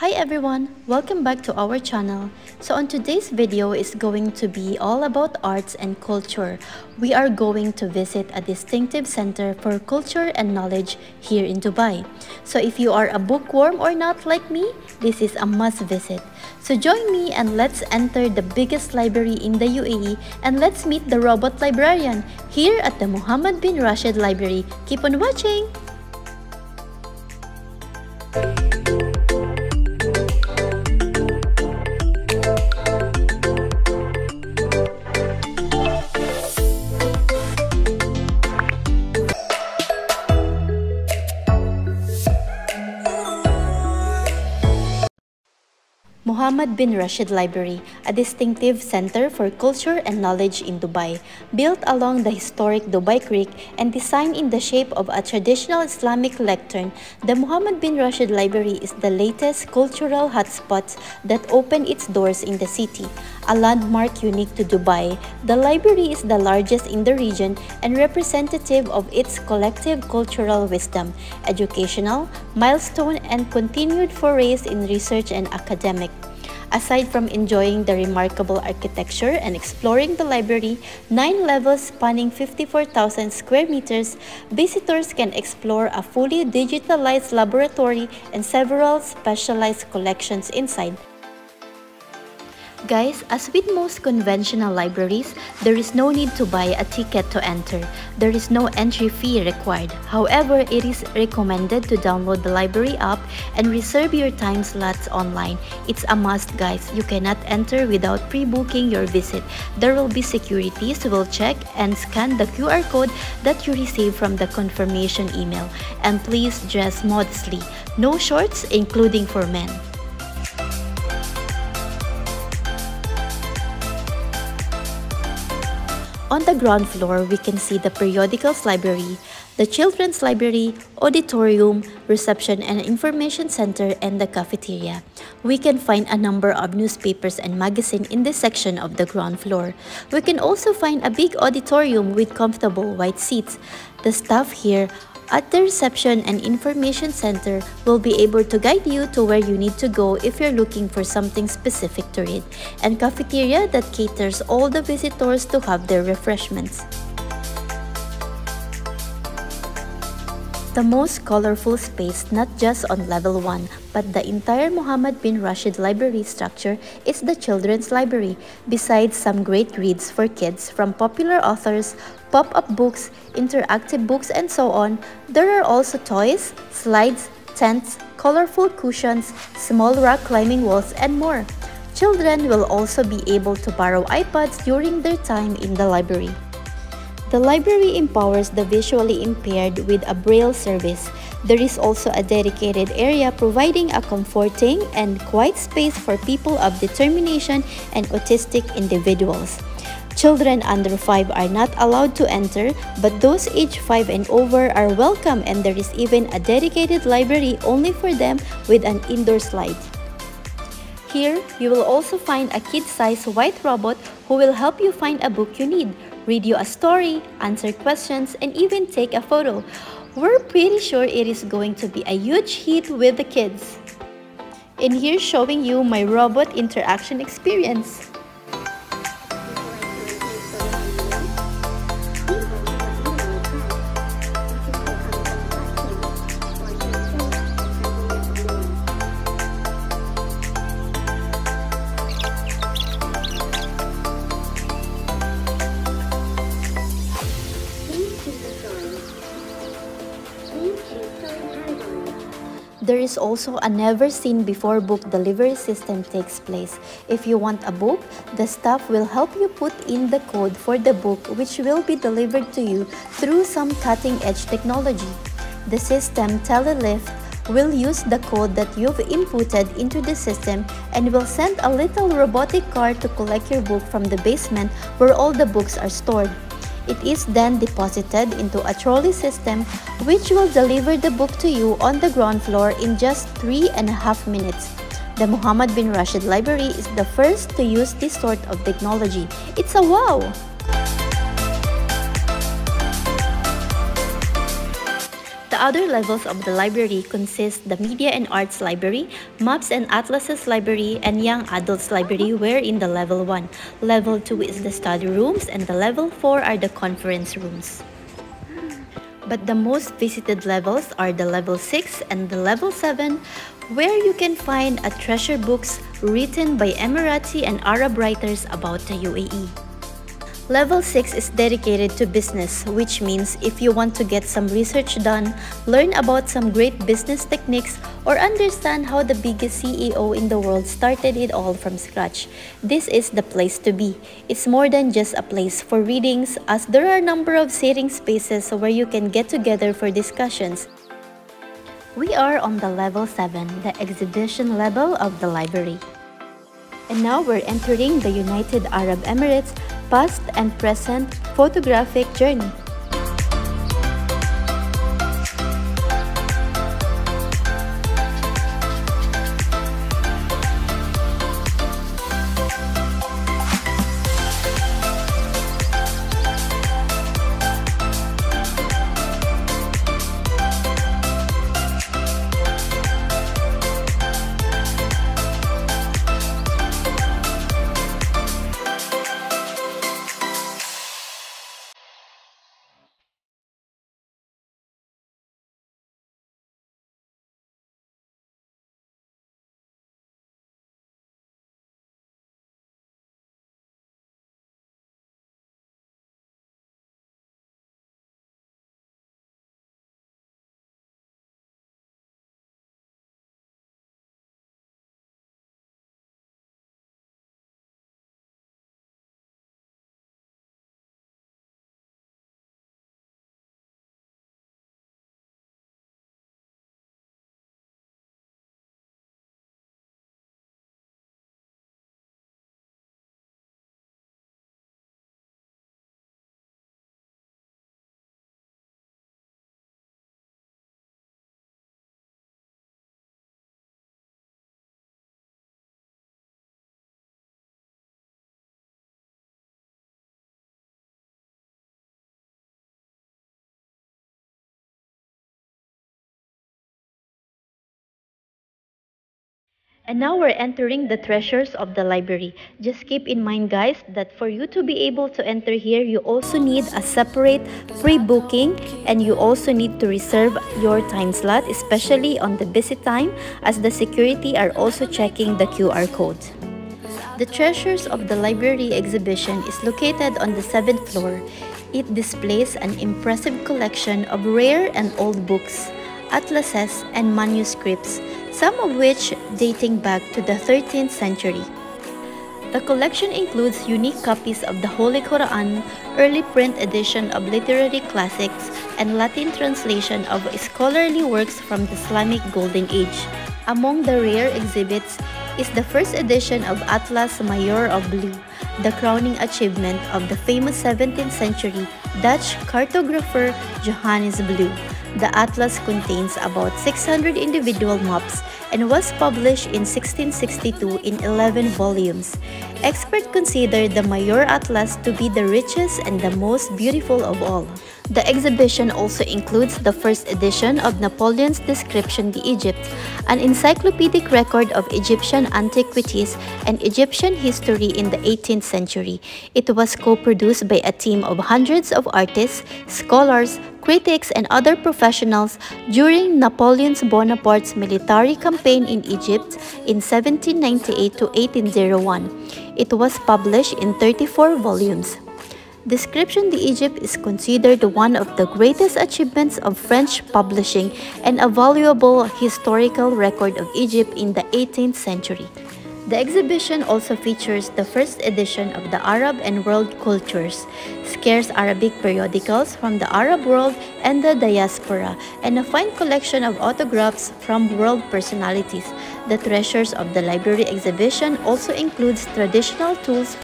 Hi everyone, welcome back to our channel. So on today's video is going to be all about arts and culture. We are going to visit a distinctive center for culture and knowledge here in Dubai. So if you are a bookworm or not like me, this is a must visit. So join me and let's enter the biggest library in the UAE and let's meet the robot librarian here at the Mohammed bin Rashid Library. Keep on watching! Mohammed bin Rashid Library, a distinctive center for culture and knowledge in Dubai, built along the historic Dubai Creek and designed in the shape of a traditional Islamic lectern, the Mohammed bin Rashid Library is the latest cultural hotspot that opened its doors in the city. A landmark unique to Dubai, the library is the largest in the region and representative of its collective cultural wisdom, educational, milestone, and continued forays in research and academic Aside from enjoying the remarkable architecture and exploring the library, nine levels spanning 54,000 square meters, visitors can explore a fully digitalized laboratory and several specialized collections inside. Guys, as with most conventional libraries, there is no need to buy a ticket to enter. There is no entry fee required. However, it is recommended to download the library app and reserve your time slots online. It's a must guys. You cannot enter without pre-booking your visit. There will be securities will check and scan the QR code that you receive from the confirmation email. And please dress modestly. No shorts, including for men. On the ground floor, we can see the periodicals library, the children's library, auditorium, reception and information center, and the cafeteria. We can find a number of newspapers and magazines in this section of the ground floor. We can also find a big auditorium with comfortable white seats. The staff here at the reception and information center will be able to guide you to where you need to go if you're looking for something specific to read, and cafeteria that caters all the visitors to have their refreshments. The most colorful space not just on level 1 but the entire Muhammad bin Rashid library structure is the children's library. Besides some great reads for kids from popular authors, pop-up books, interactive books and so on, there are also toys, slides, tents, colorful cushions, small rock climbing walls and more. Children will also be able to borrow iPads during their time in the library. The library empowers the visually impaired with a braille service. There is also a dedicated area providing a comforting and quiet space for people of determination and autistic individuals. Children under 5 are not allowed to enter, but those aged 5 and over are welcome and there is even a dedicated library only for them with an indoor slide. Here, you will also find a kid-sized white robot who will help you find a book you need, read you a story, answer questions, and even take a photo. We're pretty sure it is going to be a huge hit with the kids. And here's showing you my robot interaction experience. There is also a never-seen-before book delivery system takes place. If you want a book, the staff will help you put in the code for the book which will be delivered to you through some cutting-edge technology. The system Telelift will use the code that you've inputted into the system and will send a little robotic car to collect your book from the basement where all the books are stored. It is then deposited into a trolley system which will deliver the book to you on the ground floor in just three and a half minutes. The Mohammed bin Rashid Library is the first to use this sort of technology. It's a wow! The other levels of the library consist the Media and Arts Library, Maps and Atlases Library, and Young Adults Library where in the level 1. Level 2 is the study rooms and the level 4 are the conference rooms. But the most visited levels are the level 6 and the level 7 where you can find a treasure books written by Emirati and Arab writers about the UAE. Level 6 is dedicated to business, which means if you want to get some research done, learn about some great business techniques, or understand how the biggest CEO in the world started it all from scratch, this is the place to be. It's more than just a place for readings, as there are a number of sitting spaces where you can get together for discussions. We are on the level 7, the exhibition level of the library. And now we're entering the United Arab Emirates past and present photographic journey. And now we're entering the treasures of the library. Just keep in mind guys that for you to be able to enter here, you also need a separate pre-booking and you also need to reserve your time slot, especially on the busy time as the security are also checking the QR code. The Treasures of the Library exhibition is located on the 7th floor. It displays an impressive collection of rare and old books, atlases, and manuscripts some of which dating back to the 13th century. The collection includes unique copies of the Holy Quran, early print edition of literary classics, and Latin translation of scholarly works from the Islamic Golden Age. Among the rare exhibits is the first edition of Atlas Major of Blaeu, the crowning achievement of the famous 17th century Dutch cartographer Johannes Blaeu. The atlas contains about 600 individual maps and was published in 1662 in 11 volumes. Experts consider the Major Atlas to be the richest and the most beautiful of all. The exhibition also includes the first edition of Napoleon's Description de Egypt, an encyclopedic record of Egyptian antiquities and Egyptian history in the 18th century. It was co-produced by a team of hundreds of artists, scholars, critics, and other professionals during Napoleon Bonaparte's military campaign in Egypt in 1798 to 1801. It was published in 34 volumes. Description de Egypte is considered one of the greatest achievements of French publishing and a valuable historical record of Egypt in the 18th century. The exhibition also features the first edition of the Arab and World Cultures, scarce Arabic periodicals from the Arab world and the diaspora, and a fine collection of autographs from world personalities. The treasures of the library exhibition also includes traditional tools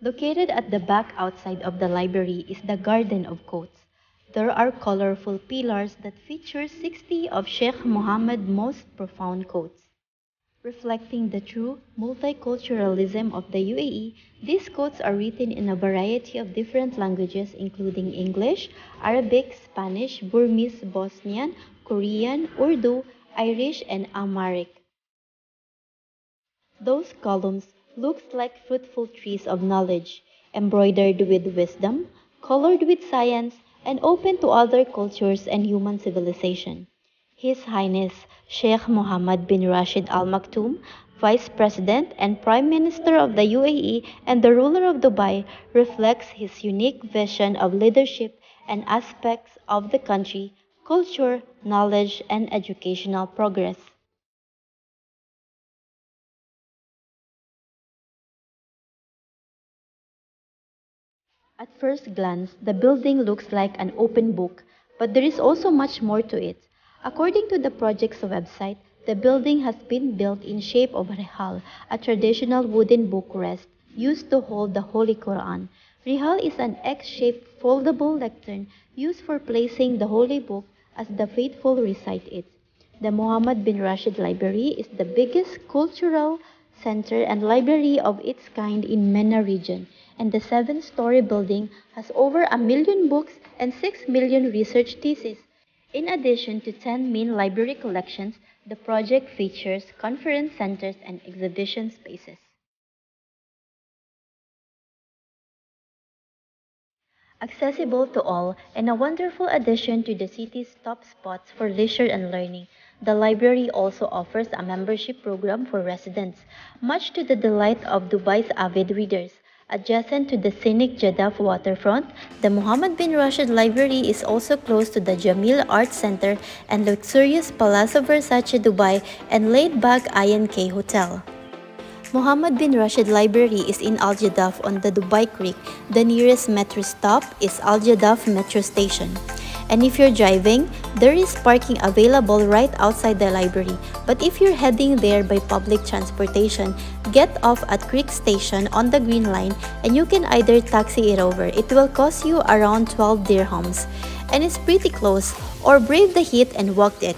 Located at the back outside of the library is the Garden of Quotes. There are colorful pillars that feature 60 of Sheikh Muhammad's most profound quotes. Reflecting the true multiculturalism of the UAE, these quotes are written in a variety of different languages including English, Arabic, Spanish, Burmese, Bosnian, Korean, Urdu, Irish, and Amharic. Those columns looks like fruitful trees of knowledge, embroidered with wisdom, colored with science, and open to other cultures and human civilization. His Highness Sheikh Mohammed bin Rashid Al Maktoum, Vice President and Prime Minister of the UAE and the ruler of Dubai, reflects his unique vision of leadership and aspects of the country, culture, knowledge, and educational progress. At first glance, the building looks like an open book, but there is also much more to it. According to the project's website, the building has been built in shape of rihal, a traditional wooden book rest used to hold the Holy Quran. Rihal is an X-shaped foldable lectern used for placing the Holy Book as the faithful recite it. The Mohammed bin Rashid Library is the biggest cultural center and library of its kind in MENA region, and the seven-story building has over a million books and six million research theses. In addition to 10 main library collections, the project features conference centers and exhibition spaces. Accessible to all and a wonderful addition to the city's top spots for leisure and learning, the library also offers a membership program for residents, much to the delight of Dubai's avid readers. Adjacent to the scenic Jadaf waterfront, the Mohammed bin Rashid Library is also close to the Jameel Art Center and luxurious Palazzo Versace Dubai and laid-back INK Hotel. Mohammed bin Rashid Library is in Al Jadaf on the Dubai Creek. The nearest metro stop is Al Jadaf Metro Station. And if you're driving, there is parking available right outside the library. But if you're heading there by public transportation, get off at Creek Station on the Green Line and you can either taxi it over. It will cost you around 12 dirhams. And it's pretty close. Or brave the heat and walk it.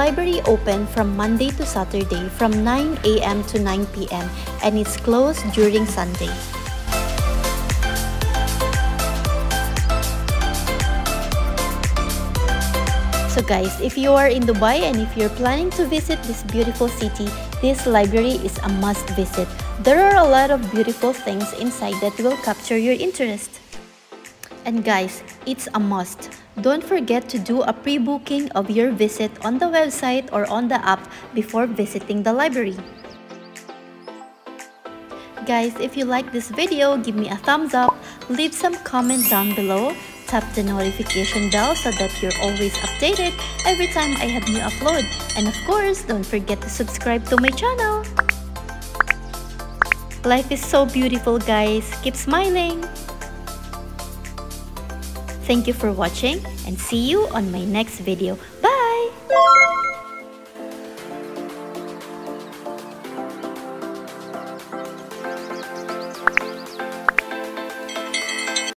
Library open from Monday to Saturday from 9 a.m. to 9 p.m. and it's closed during Sunday. So guys, if you are in Dubai and if you're planning to visit this beautiful city, this library is a must visit. There are a lot of beautiful things inside that will capture your interest. And guys, it's a must. Don't forget to do a pre-booking of your visit on the website or on the app before visiting the library. Guys, if you like this video, give me a thumbs up, leave some comment down below, tap the notification bell so that you're always updated every time I have new upload. And of course, don't forget to subscribe to my channel. Life is so beautiful guys. Keep smiling. Thank you for watching and see you on my next video.